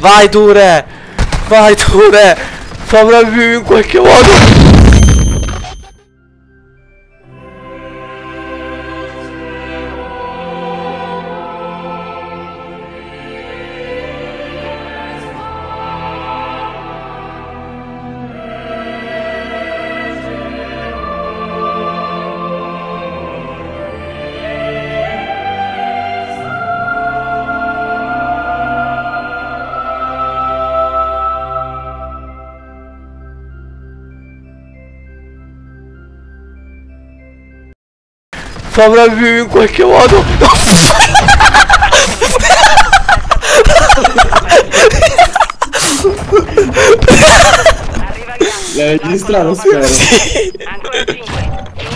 Vai Ture! Vai Ture! Sopravvivi in qualche modo! Sopravvivi in qualche modo! L'hai registrato spero. Sì! Ancora 5.